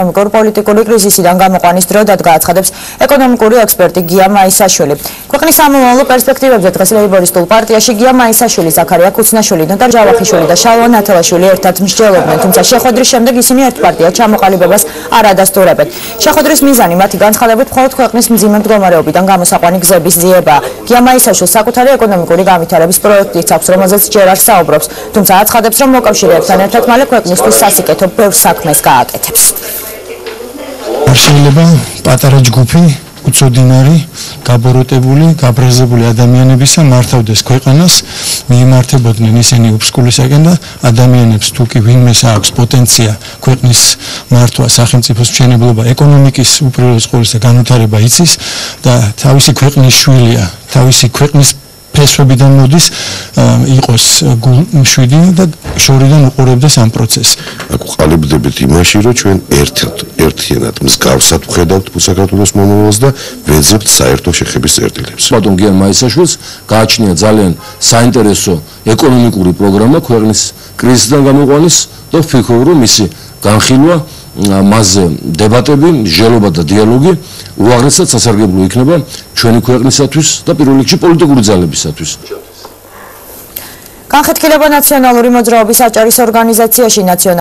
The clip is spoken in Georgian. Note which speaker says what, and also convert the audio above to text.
Speaker 1: ეკონომიკურ-პოლიტიკური კრიზისიდან გამოყვანის დრო და გააცხადებს ეკონომიკური ექსპერტი გია მაისაშვილი. ქვეყნის სამომავლო პერსპექტივებზე დღეს ლეიბორისტულ პარტიაში გია მაისაშვილი, ზაქარია ქუცნაშვილი, ნოტარ ჯავახიშვილი და შალვა ნათელაშვილი ერთად მსჯელობდნენ, თუმცა შეხვედრის შემდეგ ისინი ერთ პარტიად ჩამოყალიბებას არ ადასტურებენ. შეხვედრის მიზანი მათი განცხადებით მხოლოდ ქვეყნის მძიმე მდგომარეობიდან გამოსაყვანი გზების ძიებაა. გია მაისაშვილს საკუთარი ეკონომიკური განვითარების პროექტიც აქვს, რომელზეც ჯერ არ საუბრობს, თუმცა აცხადებს, რომ მოკავშირეებთან ერთად მალე ქვეყნისთვის სასიკეთო ბევრ საქმეს გააკეთებს.
Speaker 2: არ შეიძლება პატარა ჯგუფი უცოდინარი გაბოროტებული გაბრაზებული ადამიანებისა მართავდეს ქვეყანას მიიმართებოდნენ ისინი უბსკულისაკენ და ადამიანებს თუ კი ვინმეს აქვს პოტენცია ქვეყნის მართვა სახელმწიფოს მშენებლობა ეკონომიკის უპირველეს ყოვლისა განვითარება იცის და თავისი ქვეყნის შვილია თავისი ქვეყნის ფესვებიდან მოდის იყოს მშვიდი და შორიდან უყურებდეს ამ პროცესს.
Speaker 3: აქ ყალიბდებით იმაში, რომ ჩვენ ერთად ერთიანად მსგავსად ვხედავთ საქართველოს მომავალს და ვეძებთ საერთო შეხების წერტილებს.
Speaker 4: ბატონ გიან მაისაშვილს გააჩნია ძალიან საინტერესო ეკონომიკური პროგრამა ქვეყნის კრიზისიდან გამოყვანის და ვფიქრობ, რომ მისი განხილვა მასზე დებატები, ჟელობა და დიალოგი უაღრესად სასარგებლო იქნება ჩვენი ქვეყნისათვის და პირველ რიგში პოლიტიკური ძალებისათვის.
Speaker 1: განხეთქილება ნაციონალური მოძრაობის აჭარის ორგანიზაციაში ნაციონალური